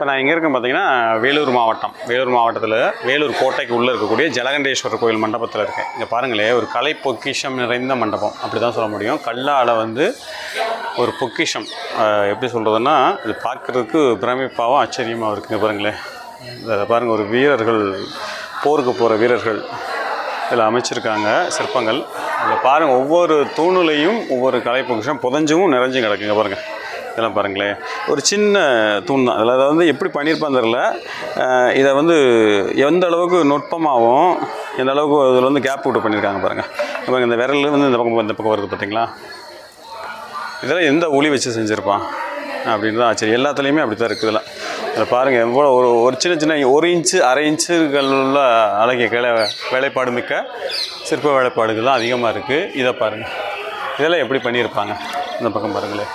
இப்போ நான் எங்கே இருக்கேன் பார்த்தீங்கன்னா வேலூர் மாவட்டம். வேலூர் மாவட்டத்தில் வேலூர் கோட்டைக்கு உள்ளே இருக்கக்கூடிய ஜலகண்டேஸ்வரர் கோயில் மண்டபத்தில் இருக்கேன். இங்கே பாருங்களேன் ஒரு கலை பொக்கிஷம் நிறைந்த மண்டபம். அப்படி தான் சொல்ல முடியும். கல்லால் வந்து ஒரு பொக்கிஷம். எப்படி சொல்கிறதுன்னா இது பார்க்குறதுக்கு பிரமிப்பாகவும் ஆச்சரியமாகவும் இருக்குங்க பாருங்களேன் இதை பாருங்கள் ஒரு வீரர்கள் போருக்கு போகிற வீரர்கள் இதில் அமைச்சிருக்காங்க. சிற்பங்கள். அதில் பாருங்கள் ஒவ்வொரு தூணுலையும் ஒவ்வொரு கலை பொக்கிஷம் புதஞ்சும் நிறைஞ்சும் கிடக்குங்க பாருங்கள் இதெல்லாம் பாருங்களேன். ஒரு சின்ன தூண் தான். அதில் அதை வந்து எப்படி பண்ணியிருப்பான்னு தெரில இதை வந்து எந்த அளவுக்கு நுட்பமாகவும் எந்த அளவுக்கு இதில் வந்து கேப் விட்டு பண்ணியிருக்காங்க பாருங்கள் பாருங்க இந்த விரல் வந்து இந்த பக்கம் இந்த பக்கம் வருது பார்த்தீங்களா இதெல்லாம் எந்த ஒளி வச்சு செஞ்சுருப்பான்? அப்படின்னு தான் ஆச்சரியம். எல்லாத்துலேயுமே அப்படி தான் இருக்குது இதில் பாருங்கள் எவ்வளோ ஒரு ஒரு சின்ன சின்ன ஒரு இன்ச்சு அரை இன்ச்சுகள் உள்ள அழகிய கிளை வேலைப்பாடு மிக்க சிற்ப வேலைப்பாடுகள் தான் அதிகமாக இருக்குது இதை பாருங்கள் இதெல்லாம் எப்படி பண்ணியிருப்பாங்க? இந்த பக்கம் பாருங்களேன்.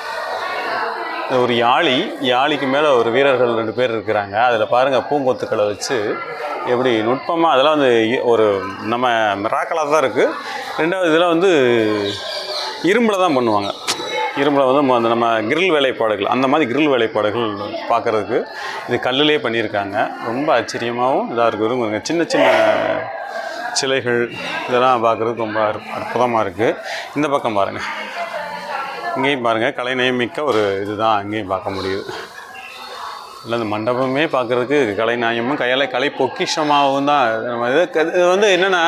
ஒரு யாழி யாழிக்கு மேலே ஒரு வீரர்கள் ரெண்டு பேர் இருக்கிறாங்க. அதில் பாருங்கள் பூங்கொத்துக்களை வச்சு எப்படி நுட்பமாக அதெல்லாம் வந்து ஒரு நம்ம மிராக்கலாக தான் இருக்குது ரெண்டாவது இதெல்லாம் வந்து இரும்பில் தான் பண்ணுவாங்க. இரும்பில் வந்து அந்த நம்ம கிரில் வேலைப்பாடுகள் அந்த மாதிரி கிரில் வேலைப்பாடுகள் பார்க்குறதுக்கு இது கல்லுலேயே பண்ணியிருக்காங்க. ரொம்ப ஆச்சரியமாகவும் இதாக இருக்குது சின்ன சின்ன சிலைகள் இதெல்லாம் பார்க்குறதுக்கு ரொம்ப அற்பு- அற்புதமாக இருக்குது இந்த பக்கம் பாருங்கள் இங்கேயும் பாருங்கள் கலைநயம் மிக்க ஒரு இதுதான் அங்கேயும் பார்க்க முடியுது. இல்லை அந்த மண்டபமே பார்க்குறதுக்கு கலைநாயமும் கையால் கலை பொக்கிஷமாகவும் தான் நம்ம இது இது வந்து என்னென்னா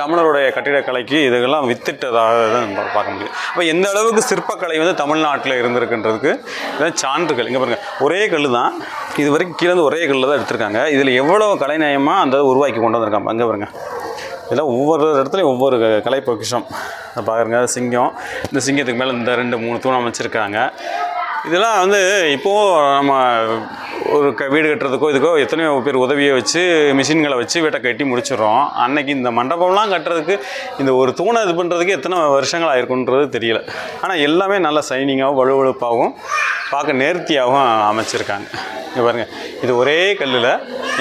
தமிழருடைய கட்டிடக்கலைக்கு இதுக்கெல்லாம் வித்திட்டதாக தான் நம்ம பார்க்க முடியும் அப்போ எந்த அளவுக்கு சிற்பக்கலை வந்து தமிழ்நாட்டில் இருந்திருக்குன்றதுக்கு இதான் சான்றுகள். இங்கே பாருங்கள் ஒரே கல் தான். இது வரைக்கும் கீழே ஒரே கல்லில் தான் எடுத்திருக்காங்க. இதில் எவ்வளோ கலைநயமாக அந்த உருவாக்கி கொண்டு வந்திருக்காங்க அங்கே பாருங்கள் இதெல்லாம் ஒவ்வொரு இடத்துலையும் ஒவ்வொரு கலை பொக்கிஷம். பாருங்க சிங்கம். இந்த சிங்கத்துக்கு மேலே இந்த ரெண்டு மூணு தூணம் அமைச்சிருக்காங்க. இதெல்லாம் வந்து இப்போது நம்ம ஒரு க வீடு கட்டுறதுக்கோ இதுக்கோ எத்தனையோ பேர் உதவியை வச்சு மிஷின்களை வச்சு வீட்டை கட்டி முடிச்சிடுறோம். அன்னைக்கு இந்த மண்டபம்லாம் கட்டுறதுக்கு இந்த ஒரு தூணை இது பண்ணுறதுக்கு எத்தனை வருஷங்கள் ஆயிருக்குன்றது தெரியல. ஆனால் எல்லாமே நல்ல சைனிங்காகவும் வலுவழுப்பாகவும் பார்க்க நேர்த்தியாகவும் அமைச்சிருக்காங்க. இங்கே பாருங்கள் இது ஒரே கல்லில்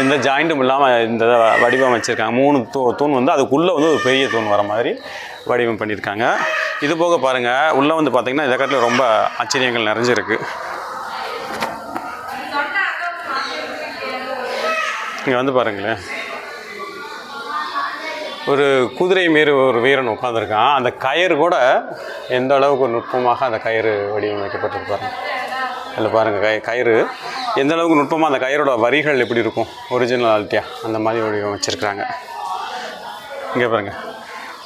இந்த ஜாயிண்ட்டும் இல்லாமல் இந்த இதை வடிவமைச்சிருக்காங்க. மூணு தூ தூண் வந்து அதுக்குள்ளே வந்து ஒரு பெரிய தூண் வர மாதிரி வடிவம் பண்ணியிருக்காங்க இது போக பாருங்கள் உள்ளே வந்து பார்த்திங்கன்னா இதை காட்டில் ரொம்ப ஆச்சரியங்கள் நிறைஞ்சிருக்கு. இங்கே வந்து பாருங்களேன். ஒரு குதிரை மாரி ஒரு வீரன் உட்காந்துருக்கான் அந்த கயிறு கூட எந்த அளவுக்கு நுட்பமாக அந்த கயிறு வடிவமைக்கப்பட்டிருக்கு அதில் பாருங்கள் கய கயிறு. எந்த அளவுக்கு நுட்பமாக அந்த கயிறோட வரிகள் எப்படி இருக்கும்? ஒரிஜினாலிட்டியாக அந்த மாதிரி வடிவமைச்சிருக்கிறாங்க. இங்கே பாருங்கள்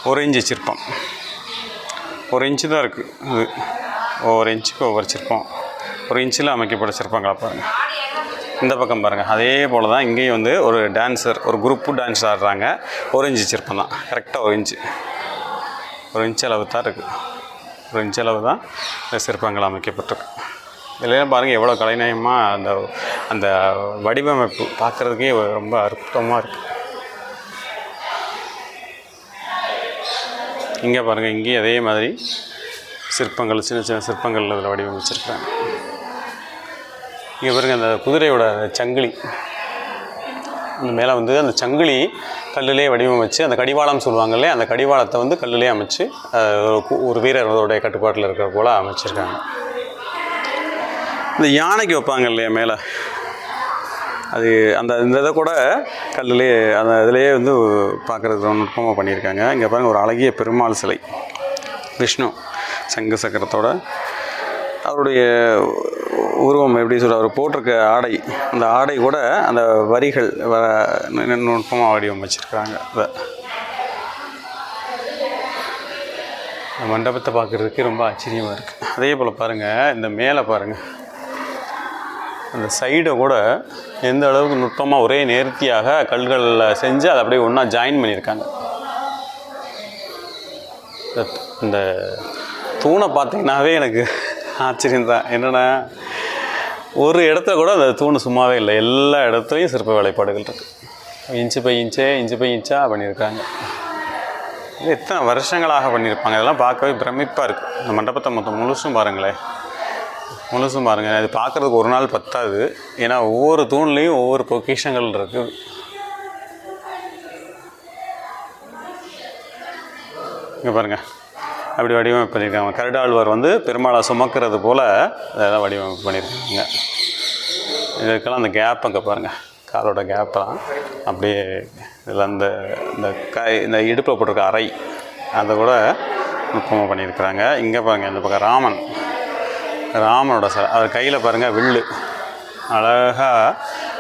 ஒரு இன்ச்சு சிற்பம். ஒரு இன்ச்சு தான் இருக்குது அது. ஒவ்வொரு இன்ச்சுக்கு ஒவ்வொரு சிற்பம். ஒரு இன்ச்சில் அமைக்கப்பட்ட சிற்பங்களா பாருங்கள் இந்த பக்கம் பாருங்கள் அதே போல் தான் இங்கேயும் வந்து ஒரு டான்ஸர் ஒரு குரூப்பு டான்ஸ் ஆடுறாங்க. ஒரு இன்ச்சு சிற்பம் தான். கரெக்டாக ஒரு இன்ச்சு ஒரு இன்ச் அளவு தான் இருக்குது ஒரு இன்ச்சு அளவு தான் இந்த சிற்பங்கள் அமைக்கப்பட்டிருக்கு. இதுலேயும் பாருங்கள் எவ்வளோ கலைநயமாக அந்த அந்த வடிவமைப்பு பார்க்குறதுக்கே ரொம்ப அற்புதமாக இருக்குது இங்கே பாருங்கள் இங்கேயும் அதே மாதிரி சிற்பங்கள் சின்ன சின்ன சிற்பங்கள் அதில் வடிவமைச்சிருக்காங்க இங்கே பாருங்கள் அந்த குதிரையோட சங்கிலி. அந்த மேலே வந்து அந்த சங்கிலி கல்லிலே வடிவமைச்சு அந்த கடிவாளம் சொல்லுவாங்கல்ல அந்த கடிவாளத்தை வந்து கல்லிலே அமைச்சு ஒரு வீரர்களுடைய கட்டுப்பாட்டில் இருக்கிற போல் அமைச்சிருக்காங்க. இந்த யானைக்கு வைப்பாங்க இல்லையா மேலே? அது அந்த இந்த இதை கூட கல்லிலே அந்த இதுலேயே வந்து பார்க்குறதுக்கு ரொம்ப நுட்பமாக பண்ணியிருக்காங்க. இங்கே பாருங்கள் ஒரு அழகிய பெருமாள் சிலை. விஷ்ணு சங்கு சக்கரத்தோட அவருடைய உருவம் எப்படி சொல்ற அவர் போட்டிருக்க ஆடை அந்த ஆடை கூட அந்த வரிகள் வ நு- நுட்பமாக வடிவமைச்சிருக்கிறாங்க. அதை இந்த மண்டபத்தை பார்க்குறதுக்கு ரொம்ப ஆச்சரியமாக இருக்குது அதே போல் பாருங்கள் இந்த மேலே பாருங்கள் அந்த சைடை கூட எந்த அளவுக்கு நுட்பமாக ஒரே நேர்த்தியாக கல்களில் செஞ்சு அதை அப்படியே ஒன்றா ஜாயின் பண்ணியிருக்காங்க. இந்த- இந்த தூணை பார்த்தீங்கன்னாவே எனக்கு ஆச்சரியம் தான் என்னென்னா ஒரு இடத்துல கூட அந்த தூண் சும்மாவே இல்லை. எல்லா இடத்துலையும் சிற்ப வேலைப்பாடுகள் இருக்குது இன்ச்சு பை இன்ச்சே இன்ச்சு பை இன்ச்சாக பண்ணியிருக்காங்க. இது எத்தனை வருஷங்களாக பண்ணியிருப்பாங்க? இதெல்லாம் பார்க்கவே பிரமிப்பாக இருக்குது இந்த மண்டபத்தை மொத்தம் முழுசும் பாருங்களேன் முழுசும் பாருங்கள் இது பார்க்குறதுக்கு ஒரு நாள் பத்தாது. ஏன்னா ஒவ்வொரு தூண்லேயும் ஒவ்வொரு பொக்கிஷங்கள் இருக்குது இங்கே பாருங்கள் அப்படி வடிவமைப்பு பண்ணியிருக்காங்க. கருடாழ்வார் வந்து பெருமாளை சுமக்கிறது போல் அதெல்லாம் வடிவமைப்பு பண்ணியிருக்காங்க. இதுக்கெல்லாம் அந்த கேப் அங்கே பாருங்கள் காலோட கேப்பெல்லாம் அப்படியே இதில் அந்த இந்த கை இந்த இடுப்பில் போட்டிருக்க அறை அதை கூட நுட்பமாக பண்ணியிருக்கிறாங்க. இங்கே பாருங்கள் இந்த பக்கம் ராமன். ராமனோட சிலை அவர் கையில் பாருங்கள் வில்லு. அழகாக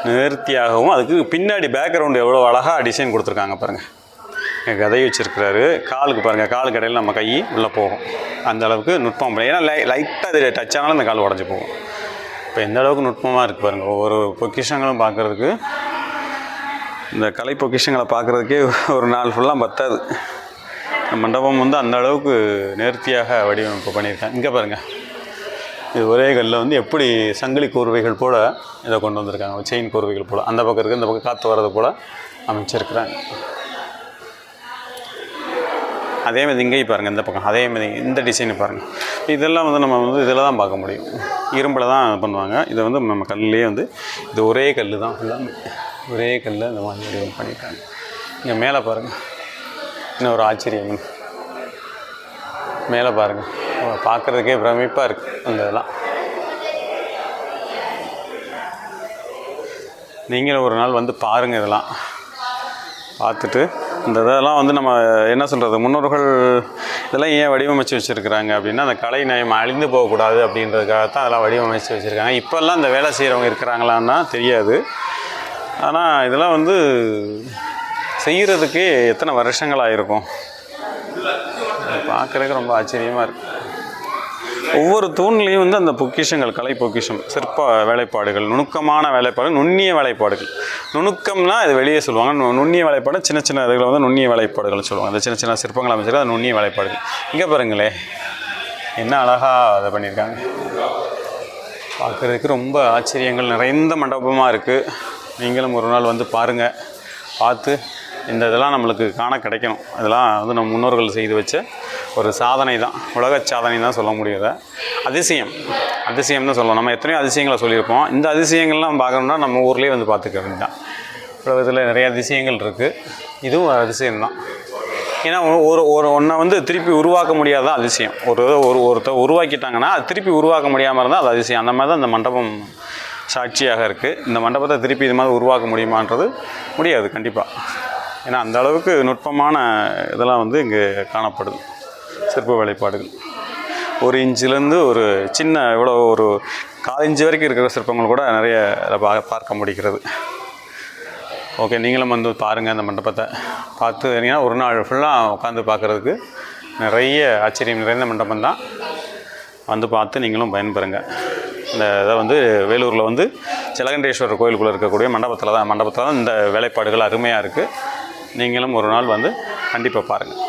நேர்த்தியாகவும் அதுக்கு பின்னாடி பேக்ரவுண்டு எவ்வளோ அழகாக டிசைன் கொடுத்துருக்காங்க பாருங்கள் கதை வச்சுருக்கிறாரு. காலுக்கு பாருங்கள் கால் கடையில் நம்ம கை உள்ளே போகும். அந்த அளவுக்கு நுட்பம் பண்ணி ஏன்னா லை லைட்டாக அது டச் ஆனாலும் அந்த கால் உடஞ்சி போகும். இப்போ எந்த அளவுக்கு நுட்பமாக இருக்குது பாருங்கள் ஒவ்வொரு பொக்கிஷங்களும் பார்க்குறதுக்கு இந்த கலை பொக்கிஷங்களை பார்க்குறதுக்கே ஒரு நாள் ஃபுல்லாக பத்தாது. மண்டபம் வந்து அந்த அளவுக்கு நேர்த்தியாக வடிவமைப்பு பண்ணியிருக்காங்க. இங்கே பாருங்கள் இது ஒரே கல்லில் வந்து எப்படி சங்கிலி கூர்வைகள் போல் இதை கொண்டு வந்திருக்காங்க. செயின் கூர்வைகள் போல். அந்த பக்கம் இருக்குது இந்த பக்கம் காற்று வர்றது போல் அமைச்சிருக்கிறாங்க. அதே மாதிரி இங்கேயும் பாருங்கள் இந்த பக்கம். அதே மாதிரி இந்த டிசைனை பாருங்கள் இதெல்லாம் வந்து நம்ம வந்து இதில் தான் பார்க்க முடியும். இரும்பில் தான் பண்ணுவாங்க. இதை வந்து நம்ம கல்லுலேயே வந்து இது ஒரே கல் தான். ஃபுல்லாக ஒரே கல்லில் இந்த மாதிரி வடிவம் பண்ணியிருக்காங்க இங்கே மேலே பாருங்கள் இன்னும் ஒரு ஆச்சரியம். மேலே பாருங்கள் பார்க்குறதுக்கே பிரமிப்பாக இருக்குது அந்த இதெல்லாம். நீங்களும் ஒரு நாள் வந்து பாருங்கள் இதெல்லாம். பார்த்துட்டு இந்த இதெல்லாம் வந்து நம்ம என்ன சொல்கிறது முன்னோர்கள் இதெல்லாம் ஏன் வடிவமைச்சு வச்சுருக்கிறாங்க அப்படின்னா அந்த கலை நயம் அழிந்து போகக்கூடாது அப்படின்றதுக்காக தான் அதெல்லாம் வடிவமைச்சு வச்சுருக்காங்க. இப்போல்லாம் இந்த வேலை செய்கிறவங்க இருக்கிறாங்களான்னா தெரியாது. ஆனால் இதெல்லாம் வந்து செய்கிறதுக்கே எத்தனை வருஷங்கள் இருக்கும் பார்க்குறதுக்கு ரொம்ப ஆச்சரியமாக இருக்குது ஒவ்வொரு தூண்லேயும் வந்து அந்த பொக்கிஷங்கள் கலை பொக்கிஷம் சிற்ப வேலைப்பாடுகள் நுணுக்கமான வேலைப்பாடுகள் நுண்ணிய வேலைப்பாடுகள். நுணுக்கம்னா இது வெளியே சொல்லுவாங்க. நுண்ணிய வேலைப்பாடு சின்ன சின்ன இதுகளை வந்து நுண்ணிய வேலைப்பாடுகள் சொல்லுவாங்க. அந்த சின்ன சின்ன சிற்பங்கள் அமைச்சிருக்க அது நுண்ணிய வேலைப்பாடுகள். இங்கே பாருங்களே என்ன அழகாக அதை பண்ணியிருக்காங்க. பார்க்குறதுக்கு ரொம்ப ஆச்சரியங்கள் நிறைந்த மண்டபமாக இருக்குது நீங்களும் ஒரு நாள் வந்து பாருங்கள் பார்த்து இந்த இதெல்லாம் நம்மளுக்கு காண கிடைக்கணும். இதெல்லாம் வந்து நம்ம முன்னோர்கள் செய்து வச்ச ஒரு சாதனை தான். உலக சாதனை தான் சொல்ல முடியுது அதிசயம் அதிசயம். தான் சொல்லலாம். நம்ம எத்தனையோ அதிசயங்களை சொல்லியிருப்போம். இந்த அதிசயங்கள்லாம் பார்க்கணுன்னா நம்ம ஊர்லேயே வந்து பார்த்துக்க வேண்டியதான் உலகத்தில் நிறைய அதிசயங்கள் இருக்குது இதுவும் ஒரு அதிசயம் தான். ஏன்னா ஒரு ஒரு ஒன்றை வந்து திருப்பி உருவாக்க முடியாதான் அதிசயம். ஒரு ஒரு ஒருத்தர் உருவாக்கிட்டாங்கன்னா அது திருப்பி உருவாக்க முடியாமல் இருந்தால் அது அதிசயம். அந்த மாதிரி தான் இந்த மண்டபம் சாட்சியாக இருக்குது இந்த மண்டபத்தை திருப்பி இது மாதிரி உருவாக்க முடியுமான்றது முடியாது கண்டிப்பாக ஏன்னா அந்த அளவுக்கு நுட்பமான இதெல்லாம் வந்து இங்கே காணப்படுது. சிற்ப வேலைப்பாடுகள் ஒரு இன்ச்சிலேருந்து ஒரு சின்ன இவ்வளோ ஒரு காலஞ்சு வரைக்கும் இருக்கிற சிற்பங்கள் கூட நிறைய பா பார்க்க முடிகிறது. ஓகே நீங்களும் வந்து பாருங்கள் அந்த மண்டபத்தை. பார்த்து ஏன்னா ஒரு நாள் ஃபுல்லாக உட்காந்து பார்க்குறதுக்கு நிறைய ஆச்சரியம் நிறைந்த மண்டபம் தான். வந்து பார்த்து நீங்களும் பயன்பெறுங்க. இந்த இதை வந்து வேலூரில் வந்து ஜலகண்டேஸ்வரர் கோயிலுக்குள்ளே இருக்கக்கூடிய மண்டபத்தில் தான் மண்டபத்தில் தான் இந்த வேலைப்பாடுகள் அருமையாக இருக்குது நீங்களும் ஒரு நாள் வந்து கண்டிப்பாக பாருங்கள்